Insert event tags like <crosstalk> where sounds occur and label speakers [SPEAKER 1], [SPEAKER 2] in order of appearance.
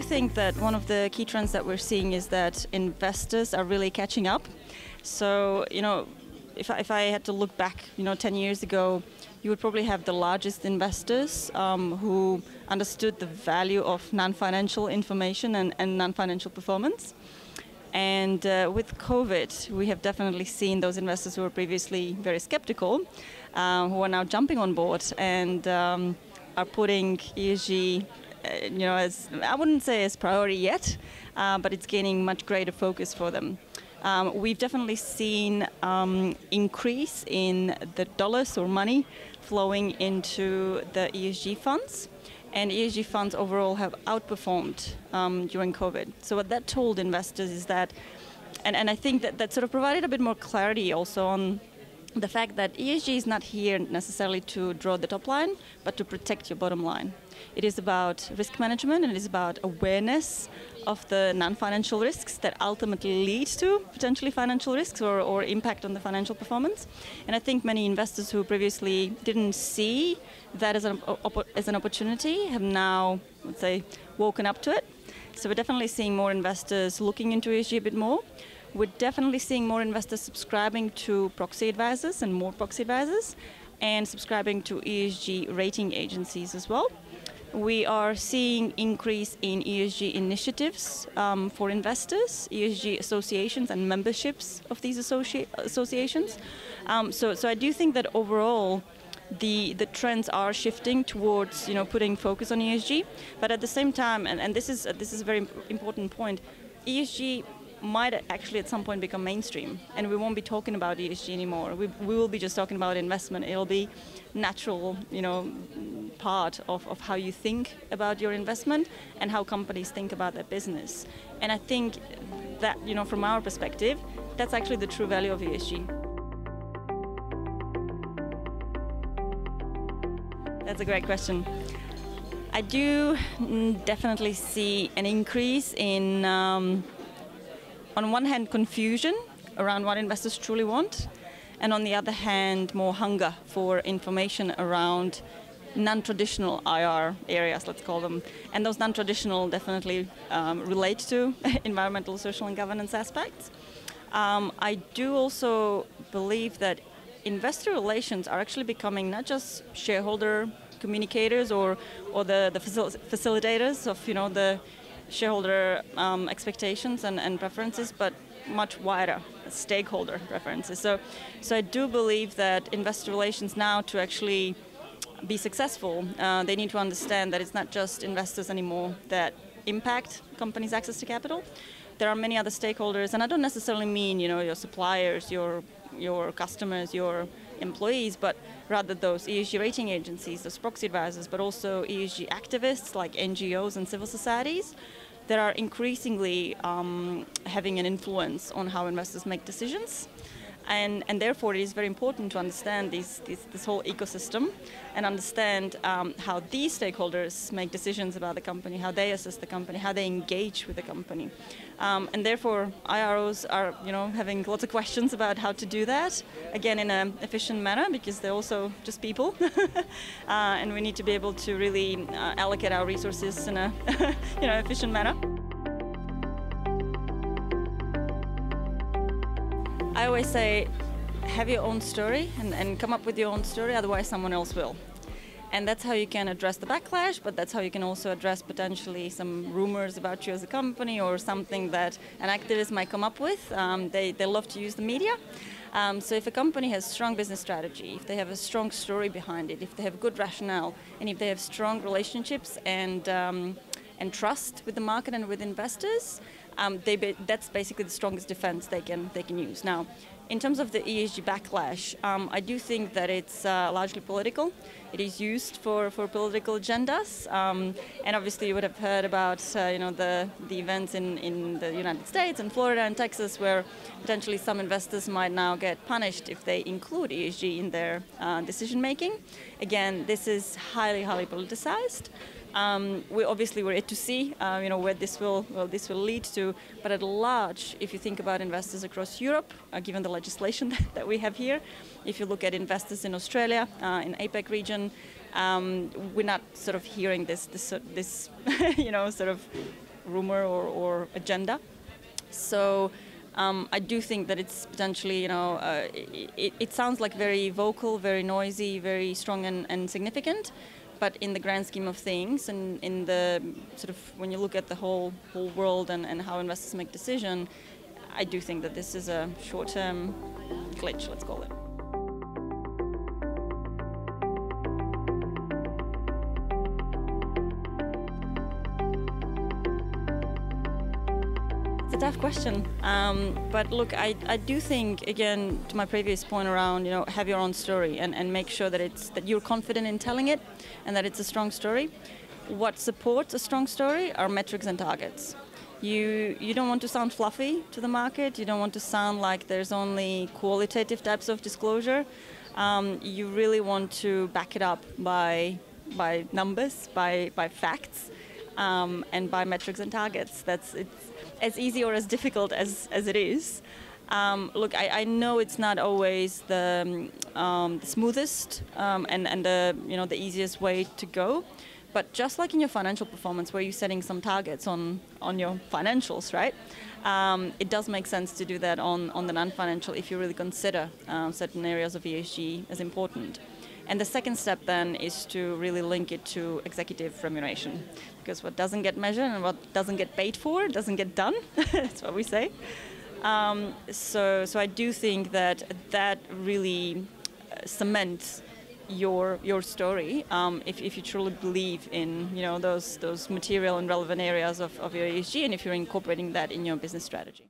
[SPEAKER 1] think that one of the key trends that we're seeing is that investors are really catching up. So, you know, if I, if I had to look back, you know, 10 years ago, you would probably have the largest investors um, who understood the value of non-financial information and, and non-financial performance. And uh, with COVID, we have definitely seen those investors who were previously very skeptical, uh, who are now jumping on board and um, are putting ESG, you know, as I wouldn't say as priority yet, uh, but it's gaining much greater focus for them. Um, we've definitely seen um, increase in the dollars or money flowing into the ESG funds and ESG funds overall have outperformed um, during COVID. So what that told investors is that, and, and I think that that sort of provided a bit more clarity also on the fact that ESG is not here necessarily to draw the top line, but to protect your bottom line. It is about risk management and it is about awareness of the non-financial risks that ultimately lead to potentially financial risks or, or impact on the financial performance. And I think many investors who previously didn't see that as an, as an opportunity have now, let's say, woken up to it. So we're definitely seeing more investors looking into ESG a bit more. We're definitely seeing more investors subscribing to proxy advisors and more proxy advisors and subscribing to ESG rating agencies as well. We are seeing increase in ESG initiatives um, for investors, ESG associations and memberships of these associ associations. Um, so, so I do think that overall, the the trends are shifting towards you know putting focus on ESG, but at the same time, and, and this is this is a very important point, ESG might actually at some point become mainstream and we won't be talking about ESG anymore. We, we will be just talking about investment. It'll be natural, you know, part of, of how you think about your investment and how companies think about their business. And I think that, you know, from our perspective, that's actually the true value of ESG. That's a great question. I do definitely see an increase in um, on one hand, confusion around what investors truly want, and on the other hand, more hunger for information around non-traditional IR areas, let's call them. And those non-traditional definitely um, relate to <laughs> environmental, social, and governance aspects. Um, I do also believe that investor relations are actually becoming not just shareholder communicators or, or the, the facil facilitators of you know the shareholder um, expectations and, and preferences, but much wider stakeholder preferences. So, so I do believe that investor relations now to actually be successful, uh, they need to understand that it's not just investors anymore that impact companies' access to capital. There are many other stakeholders, and I don't necessarily mean you know your suppliers, your your customers, your employees, but rather those ESG rating agencies, those proxy advisors, but also ESG activists like NGOs and civil societies that are increasingly um, having an influence on how investors make decisions. And, and therefore, it is very important to understand this whole ecosystem and understand um, how these stakeholders make decisions about the company, how they assess the company, how they engage with the company. Um, and therefore, IROs are you know, having lots of questions about how to do that, again, in an efficient manner, because they're also just people. <laughs> uh, and we need to be able to really uh, allocate our resources in a <laughs> you know, efficient manner. I always say, have your own story and, and come up with your own story, otherwise someone else will. And that's how you can address the backlash, but that's how you can also address potentially some rumors about you as a company or something that an activist might come up with. Um, they, they love to use the media. Um, so if a company has strong business strategy, if they have a strong story behind it, if they have good rationale, and if they have strong relationships and um, and trust with the market and with investors, um, they that's basically the strongest defense they can they can use. Now, in terms of the ESG backlash, um, I do think that it's uh, largely political. It is used for, for political agendas, um, and obviously you would have heard about uh, you know the the events in, in the United States and Florida and Texas where potentially some investors might now get punished if they include ESG in their uh, decision making. Again, this is highly highly politicized. Um, we obviously were yet to see, uh, you know, where this will well this will lead to. But at large, if you think about investors across Europe, uh, given the legislation <laughs> that we have here, if you look at investors in Australia, uh, in APEC region, um, we're not sort of hearing this this this <laughs> you know sort of rumor or, or agenda. So. Um, I do think that it's potentially, you know, uh, it, it, sounds like very vocal, very noisy, very strong and, and significant, but in the grand scheme of things, and in the sort of when you look at the whole whole world and, and how investors make decision, I do think that this is a short-term glitch, let's call it. Tough question, um, but look, I, I do think again to my previous point around you know have your own story and, and make sure that it's that you're confident in telling it and that it's a strong story. What supports a strong story are metrics and targets. You you don't want to sound fluffy to the market. You don't want to sound like there's only qualitative types of disclosure. Um, you really want to back it up by by numbers, by by facts, um, and by metrics and targets. That's it's as easy or as difficult as, as it is. Um, look, I, I, know it's not always the, um, the smoothest um, and, and the, you know, the easiest way to go. But just like in your financial performance, where you're setting some targets on, on your financials, right? Um, it does make sense to do that on, on the non-financial if you really consider uh, certain areas of ESG as important. And the second step then is to really link it to executive remuneration. Because what doesn't get measured and what doesn't get paid for doesn't get done. <laughs> That's what we say. Um, so, so I do think that that really uh, cements your your story um, if, if you truly believe in you know those those material and relevant areas of, of your ESG and if you're incorporating that in your business strategy.